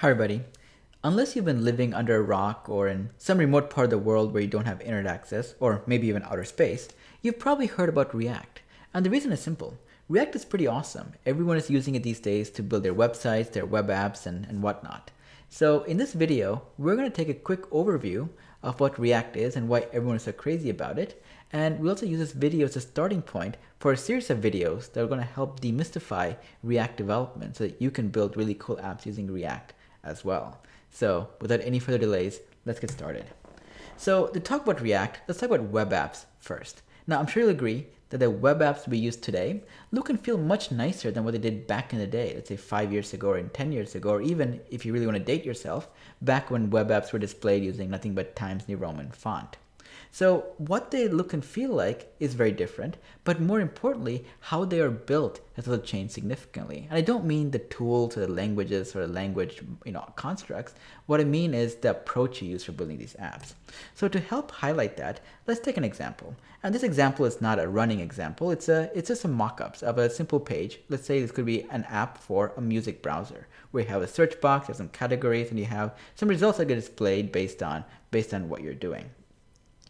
Hi everybody. Unless you've been living under a rock or in some remote part of the world where you don't have internet access, or maybe even outer space, you've probably heard about React. And the reason is simple. React is pretty awesome. Everyone is using it these days to build their websites, their web apps, and, and whatnot. So in this video, we're going to take a quick overview of what React is and why everyone is so crazy about it. And we also use this video as a starting point for a series of videos that are going to help demystify React development so that you can build really cool apps using React as well. So without any further delays, let's get started. So to talk about React, let's talk about web apps first. Now I'm sure you'll agree that the web apps we use today look and feel much nicer than what they did back in the day, let's say five years ago or 10 years ago, or even if you really want to date yourself, back when web apps were displayed using nothing but Times New Roman font. So what they look and feel like is very different, but more importantly, how they are built has also changed significantly. And I don't mean the tools or the languages or the language you know, constructs. What I mean is the approach you use for building these apps. So to help highlight that, let's take an example. And this example is not a running example. It's a it's just some mock-ups of a simple page. Let's say this could be an app for a music browser where you have a search box, you have some categories, and you have some results that get displayed based on based on what you're doing.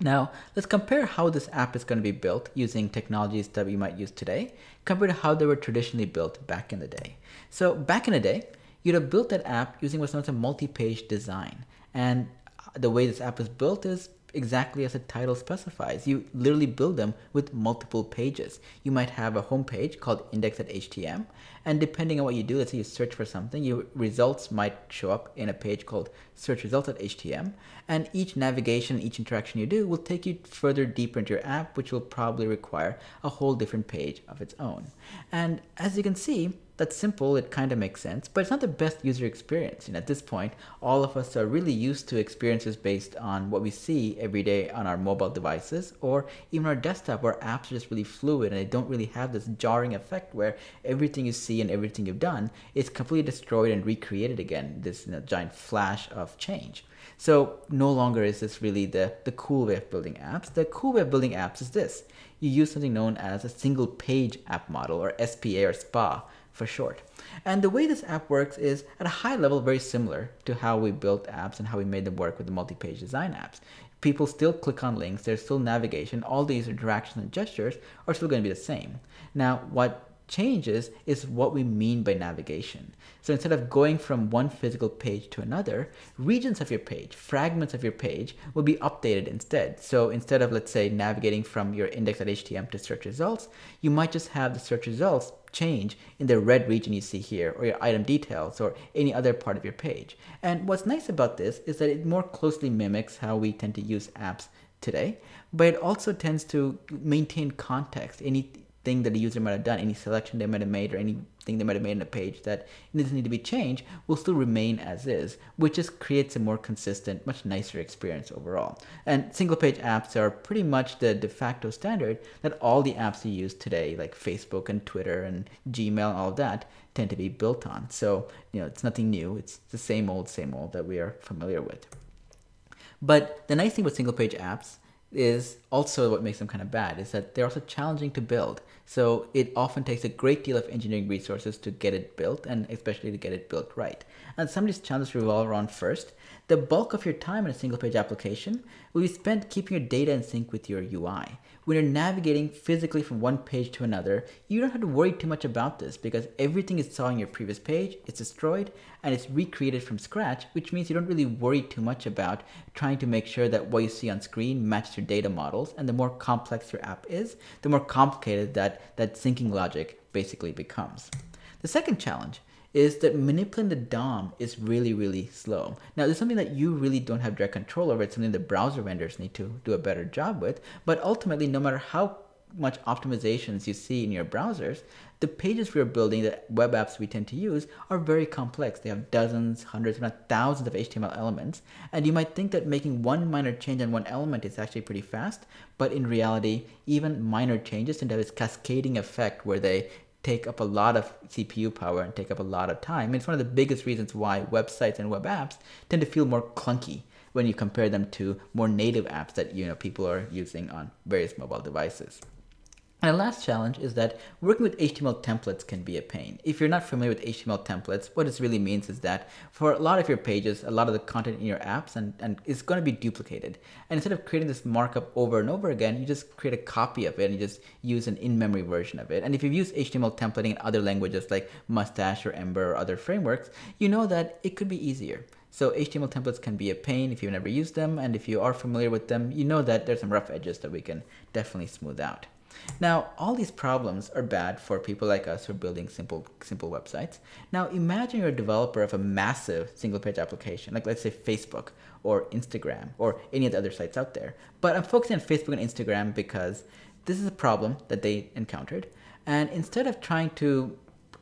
Now, let's compare how this app is going to be built using technologies that we might use today compared to how they were traditionally built back in the day. So back in the day, you'd have built that app using what's known as a multi-page design. And the way this app is built is exactly as the title specifies. You literally build them with multiple pages. You might have a home page called index.htm, and depending on what you do, let's say you search for something, your results might show up in a page called search results.htm, and each navigation, each interaction you do will take you further deeper into your app, which will probably require a whole different page of its own. And as you can see, that's simple, it kind of makes sense, but it's not the best user experience. And at this point, all of us are really used to experiences based on what we see every day on our mobile devices or even our desktop where apps are just really fluid and they don't really have this jarring effect where everything you see and everything you've done is completely destroyed and recreated again, this you know, giant flash of change. So no longer is this really the, the cool way of building apps. The cool way of building apps is this. You use something known as a single page app model or SPA or SPA for short. And the way this app works is at a high level very similar to how we built apps and how we made them work with the multi-page design apps. People still click on links, there's still navigation, all these interactions and gestures are still going to be the same. Now, what changes is what we mean by navigation. So instead of going from one physical page to another, regions of your page, fragments of your page will be updated instead. So instead of, let's say, navigating from your index.htm to search results, you might just have the search results change in the red region you see here, or your item details, or any other part of your page. And what's nice about this is that it more closely mimics how we tend to use apps today, but it also tends to maintain context. Any thing that the user might have done, any selection they might have made, or anything they might have made in a page that doesn't need to be changed will still remain as is, which just creates a more consistent, much nicer experience overall. And single page apps are pretty much the de facto standard that all the apps you use today, like Facebook and Twitter and Gmail and all of that, tend to be built on. So, you know, it's nothing new. It's the same old, same old that we are familiar with. But the nice thing with single page apps is also what makes them kind of bad is that they're also challenging to build. So it often takes a great deal of engineering resources to get it built and especially to get it built right. And some of these challenges revolve around first, the bulk of your time in a single page application will be spent keeping your data in sync with your UI. When you're navigating physically from one page to another, you don't have to worry too much about this because everything you saw on your previous page is destroyed and it's recreated from scratch, which means you don't really worry too much about trying to make sure that what you see on screen matches your data models. And the more complex your app is, the more complicated that, that syncing logic basically becomes. The second challenge is that manipulating the DOM is really, really slow. Now, this is something that you really don't have direct control over. It's something the browser vendors need to do a better job with. But ultimately, no matter how much optimizations you see in your browsers, the pages we're building, the web apps we tend to use, are very complex. They have dozens, hundreds, if not thousands of HTML elements. And you might think that making one minor change on one element is actually pretty fast, but in reality, even minor changes tend to have this cascading effect where they take up a lot of CPU power and take up a lot of time. It's one of the biggest reasons why websites and web apps tend to feel more clunky when you compare them to more native apps that you know people are using on various mobile devices. And the last challenge is that working with HTML templates can be a pain. If you're not familiar with HTML templates, what this really means is that for a lot of your pages, a lot of the content in your apps and, and is going to be duplicated. And instead of creating this markup over and over again, you just create a copy of it and you just use an in-memory version of it. And if you've used HTML templating in other languages like Mustache or Ember or other frameworks, you know that it could be easier. So HTML templates can be a pain if you've never used them. And if you are familiar with them, you know that there's some rough edges that we can definitely smooth out. Now, all these problems are bad for people like us who are building simple, simple websites. Now, imagine you're a developer of a massive single page application, like let's say Facebook or Instagram or any of the other sites out there. But I'm focusing on Facebook and Instagram because this is a problem that they encountered. And instead of trying to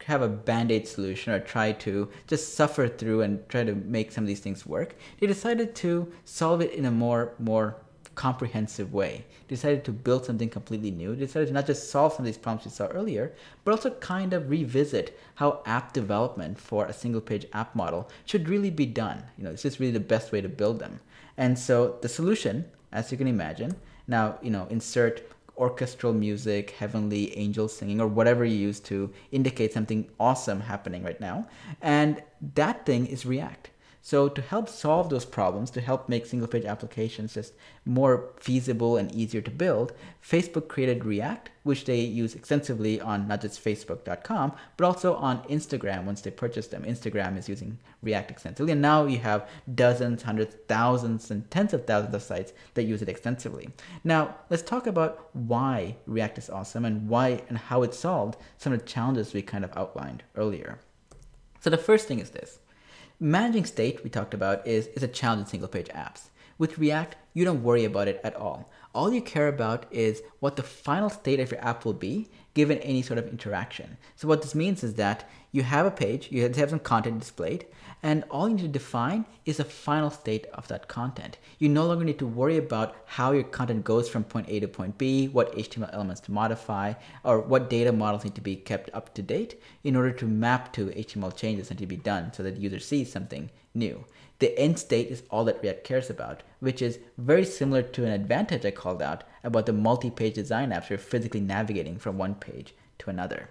have a band-aid solution or try to just suffer through and try to make some of these things work, they decided to solve it in a more more comprehensive way. Decided to build something completely new. Decided to not just solve some of these problems we saw earlier, but also kind of revisit how app development for a single page app model should really be done. You know, it's just really the best way to build them. And so the solution, as you can imagine, now, you know, insert orchestral music, heavenly angels singing, or whatever you use to indicate something awesome happening right now. And that thing is React. So to help solve those problems, to help make single page applications just more feasible and easier to build, Facebook created React, which they use extensively on not just facebook.com, but also on Instagram once they purchased them. Instagram is using React extensively. And now you have dozens, hundreds, thousands, and tens of thousands of sites that use it extensively. Now, let's talk about why React is awesome and why and how it solved some of the challenges we kind of outlined earlier. So the first thing is this. Managing state, we talked about, is, is a challenge in single page apps. With React, you don't worry about it at all. All you care about is what the final state of your app will be given any sort of interaction. So what this means is that you have a page, you have some content displayed, and all you need to define is the final state of that content. You no longer need to worry about how your content goes from point A to point B, what HTML elements to modify, or what data models need to be kept up to date in order to map to HTML changes that need to be done so that the user sees something new. The end state is all that React cares about, which is very similar to an advantage I called out about the multi-page design apps you're physically navigating from one page to another.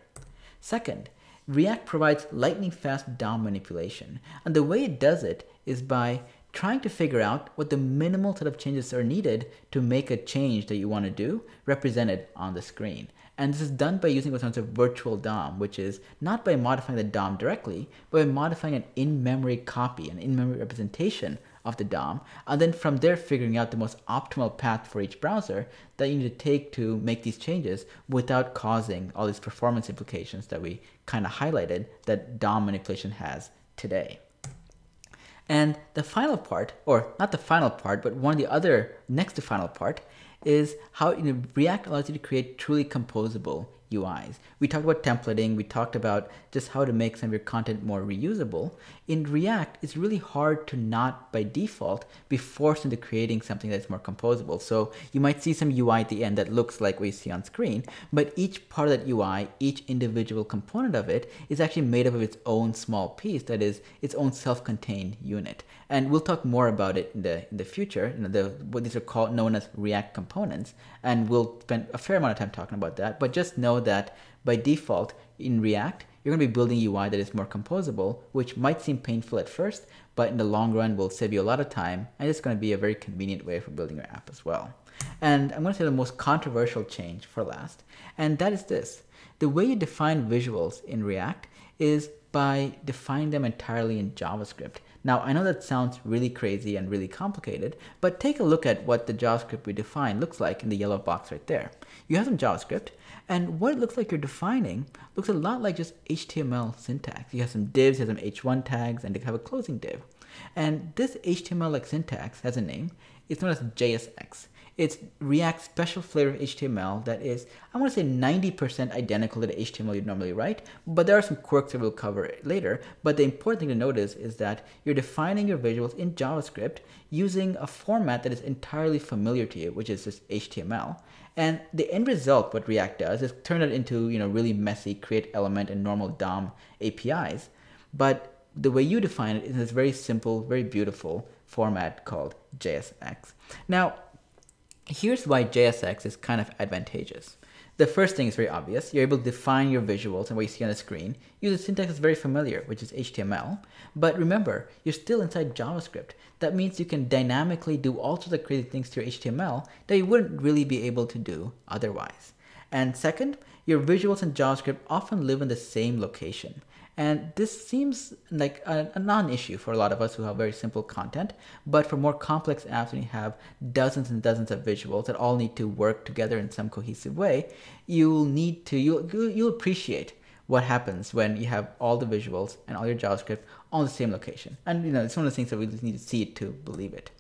Second, React provides lightning fast DOM manipulation. And the way it does it is by trying to figure out what the minimal set of changes are needed to make a change that you want to do represented on the screen. And this is done by using what's known as a virtual DOM, which is not by modifying the DOM directly, but by modifying an in-memory copy, an in-memory representation of the DOM, and then from there figuring out the most optimal path for each browser that you need to take to make these changes without causing all these performance implications that we kind of highlighted that DOM manipulation has today. And the final part, or not the final part, but one of the other next to final part, is how React allows you to create truly composable UIs. We talked about templating, we talked about just how to make some of your content more reusable. In React, it's really hard to not by default be forced into creating something that's more composable. So you might see some UI at the end that looks like what you see on screen, but each part of that UI, each individual component of it is actually made up of its own small piece that is its own self-contained unit. And we'll talk more about it in the in the future. You know, the what these are called known as React components, and we'll spend a fair amount of time talking about that. But just know that by default in React, you're going to be building UI that is more composable, which might seem painful at first, but in the long run will save you a lot of time, and it's going to be a very convenient way for building your app as well. And I'm going to say the most controversial change for last, and that is this. The way you define visuals in React is by defining them entirely in JavaScript. Now, I know that sounds really crazy and really complicated, but take a look at what the JavaScript we define looks like in the yellow box right there. You have some JavaScript, and what it looks like you're defining looks a lot like just HTML syntax. You have some divs, you have some h1 tags, and you have a closing div. And this HTML-like syntax has a name. It's known as JSX. It's React special flavor of HTML that is, I want to say 90% identical to the HTML you'd normally write, but there are some quirks that we'll cover later. But the important thing to notice is that you're defining your visuals in JavaScript using a format that is entirely familiar to you, which is just HTML. And the end result, what React does, is turn it into you know really messy create element and normal DOM APIs. But the way you define it is this very simple, very beautiful format called JSX. Now, here's why JSX is kind of advantageous. The first thing is very obvious. You're able to define your visuals and what you see on the screen. Use a syntax that's very familiar, which is HTML. But remember, you're still inside JavaScript. That means you can dynamically do all sorts of crazy things to your HTML that you wouldn't really be able to do otherwise. And second, your visuals and JavaScript often live in the same location. And this seems like a, a non-issue for a lot of us who have very simple content, but for more complex apps when you have dozens and dozens of visuals that all need to work together in some cohesive way, you'll need to, you'll, you'll appreciate what happens when you have all the visuals and all your JavaScript on the same location. And you know, it's one of the things that we need to see it to believe it.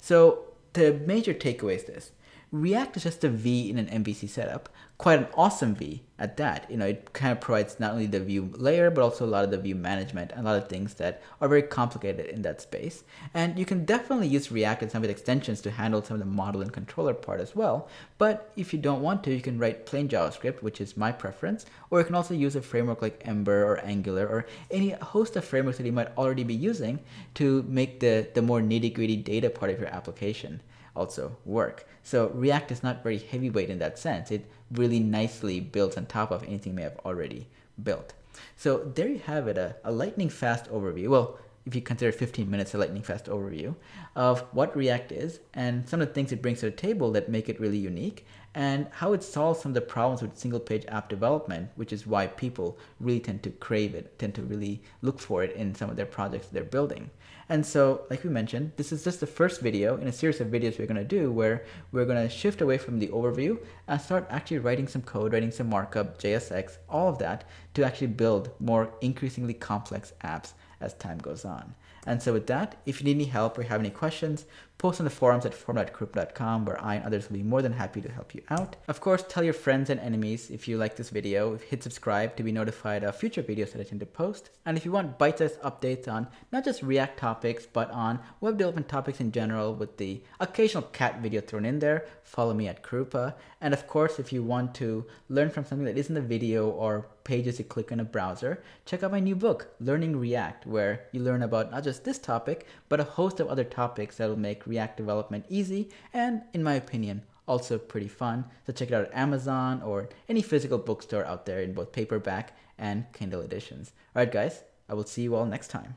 So the major takeaway is this. React is just a V in an MVC setup, quite an awesome V at that. You know, it kind of provides not only the view layer, but also a lot of the view management and a lot of things that are very complicated in that space. And you can definitely use React and some of the extensions to handle some of the model and controller part as well. But if you don't want to, you can write plain JavaScript, which is my preference, or you can also use a framework like Ember or Angular or any host of frameworks that you might already be using to make the, the more nitty gritty data part of your application also work. So React is not very heavyweight in that sense. It really nicely builds on top of anything you may have already built. So there you have it, a, a lightning fast overview. Well, if you consider 15 minutes a lightning fast overview of what React is and some of the things it brings to the table that make it really unique and how it solves some of the problems with single page app development, which is why people really tend to crave it, tend to really look for it in some of their projects they're building. And so, like we mentioned, this is just the first video in a series of videos we're going to do where we're going to shift away from the overview and start actually writing some code, writing some markup, JSX, all of that to actually build more increasingly complex apps as time goes on. And so with that, if you need any help or have any questions, post on the forums at forum.kirupa.com where I and others will be more than happy to help you out. Of course, tell your friends and enemies if you like this video, hit subscribe to be notified of future videos that I tend to post. And if you want bite-sized updates on not just React topics, but on web development topics in general with the occasional cat video thrown in there, follow me at Kirupa. And of course, if you want to learn from something that isn't a video or pages you click in a browser, check out my new book, Learning React, where you learn about not just this topic, but a host of other topics that will make React development easy and, in my opinion, also pretty fun. So check it out at Amazon or any physical bookstore out there in both paperback and Kindle editions. Alright guys, I will see you all next time.